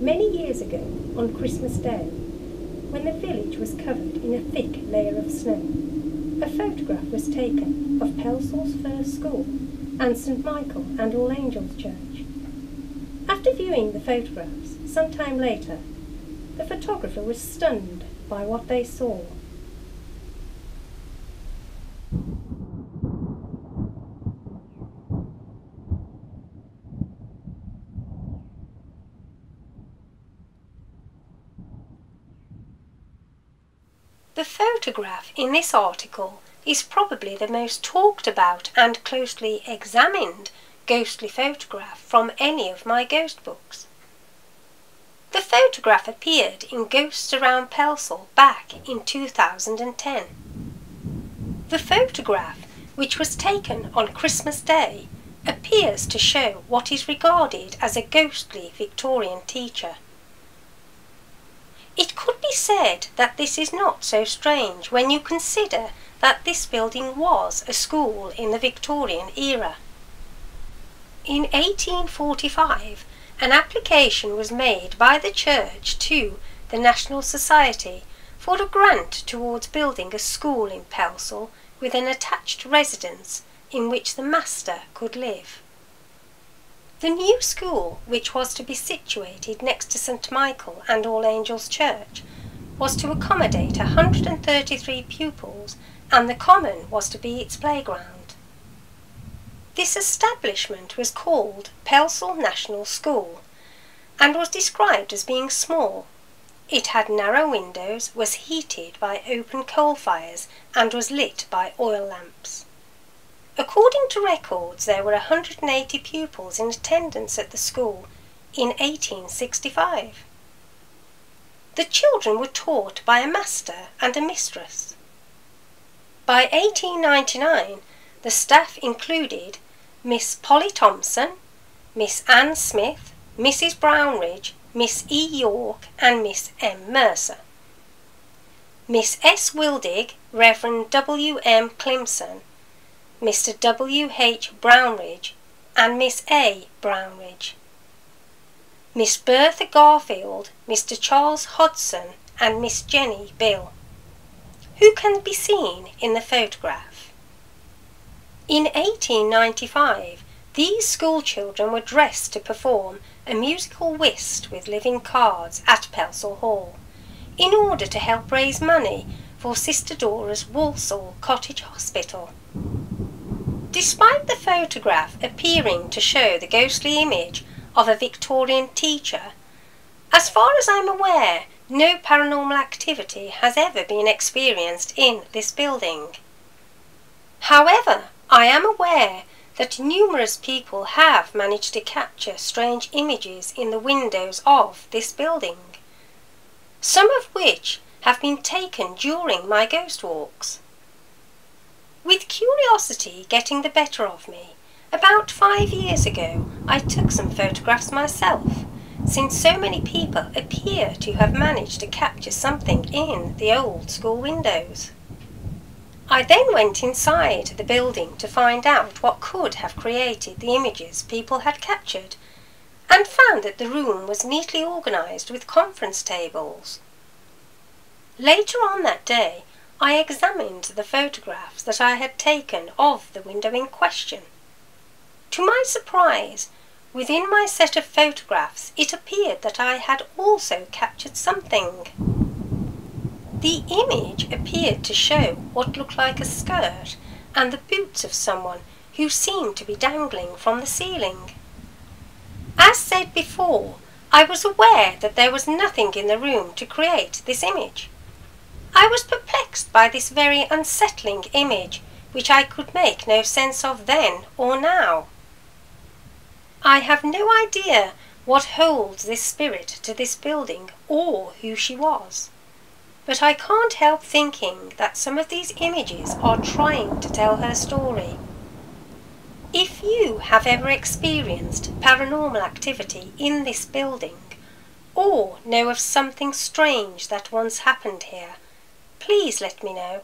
Many years ago, on Christmas Day, when the village was covered in a thick layer of snow, a photograph was taken of Pelsall's first school and St Michael and All Angels Church. After viewing the photographs, some time later, the photographer was stunned by what they saw. The photograph in this article is probably the most talked about and closely examined ghostly photograph from any of my ghost books. The photograph appeared in Ghosts Around Pelsall back in 2010. The photograph, which was taken on Christmas Day, appears to show what is regarded as a ghostly Victorian teacher. It could be said that this is not so strange when you consider that this building was a school in the Victorian era. In 1845, an application was made by the church to the National Society for a grant towards building a school in Pelsall with an attached residence in which the master could live. The new school, which was to be situated next to St Michael and All Angels Church, was to accommodate 133 pupils and the common was to be its playground. This establishment was called Pelsall National School and was described as being small. It had narrow windows, was heated by open coal fires and was lit by oil lamps. According to records, there were 180 pupils in attendance at the school in 1865. The children were taught by a master and a mistress. By 1899, the staff included Miss Polly Thompson, Miss Ann Smith, Mrs. Brownridge, Miss E. York, and Miss M. Mercer. Miss S. Wildig, Reverend W. M. Climson, Mr. W. H. Brownridge, and Miss A. Brownridge. Miss Bertha Garfield, Mr. Charles Hodson, and Miss Jenny Bill, who can be seen in the photograph. In 1895, these school children were dressed to perform a musical whist with living cards at Pelsall Hall, in order to help raise money for Sister Dora's Walsall Cottage Hospital. Despite the photograph appearing to show the ghostly image of a Victorian teacher, as far as I'm aware, no paranormal activity has ever been experienced in this building. However, I am aware that numerous people have managed to capture strange images in the windows of this building, some of which have been taken during my ghost walks. With curiosity getting the better of me, about five years ago I took some photographs myself, since so many people appear to have managed to capture something in the old school windows. I then went inside the building to find out what could have created the images people had captured, and found that the room was neatly organised with conference tables. Later on that day, I examined the photographs that I had taken of the window in question. To my surprise, within my set of photographs it appeared that I had also captured something. The image appeared to show what looked like a skirt and the boots of someone who seemed to be dangling from the ceiling. As said before, I was aware that there was nothing in the room to create this image. I was perplexed by this very unsettling image, which I could make no sense of then or now. I have no idea what holds this spirit to this building or who she was, but I can't help thinking that some of these images are trying to tell her story. If you have ever experienced paranormal activity in this building, or know of something strange that once happened here, please let me know.